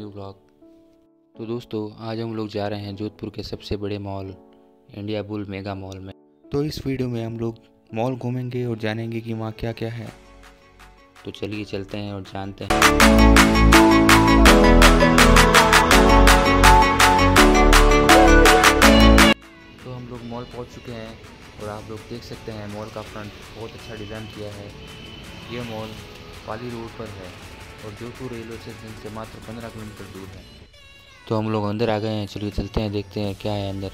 New blog. तो दोस्तों, आज हम लोग जा रहे हैं जोधपुर के सबसे बड़े mall, India bull mega mall में। तो इस वीडियो में हम लोग मॉल घूमेंगे और जानेंगे कि वहाँ क्या क्या है। तो चलिए चलते हैं और जानते हैं। तो हम लोग मॉल पहुँच चुके हैं और आप लोग देख सकते हैं मॉल का फ्रंट बहुत अच्छा डिज़ाइन किया है। ये मॉल पाली रोड पर है। और जोधपुर रेलवे स्टेशन से मात्र पंद्रह किलोमीटर दूर है। तो हम लोग अंदर आ गए हैं, चलिए चलते हैं, देखते हैं क्या है अंदर।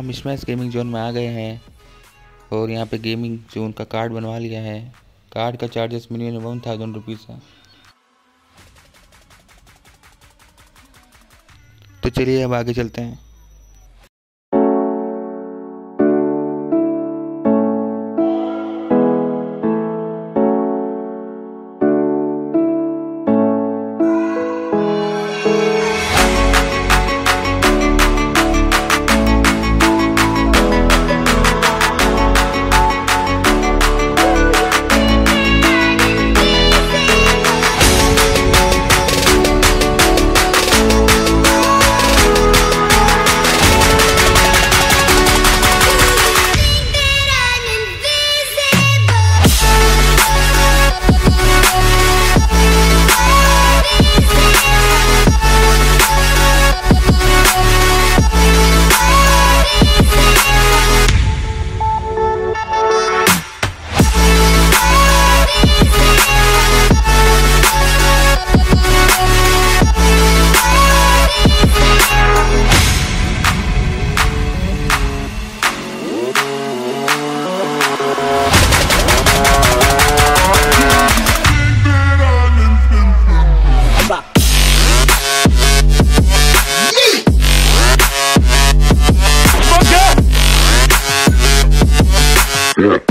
हम स्मैश गेमिंग जोन में आ गए हैं और यहाँ पे गेमिंग जोन का कार्ड बनवा लिया है। कार्ड का charges minimum one thousand rupees है। तो चलिए अब आगे चलते हैं। Yeah.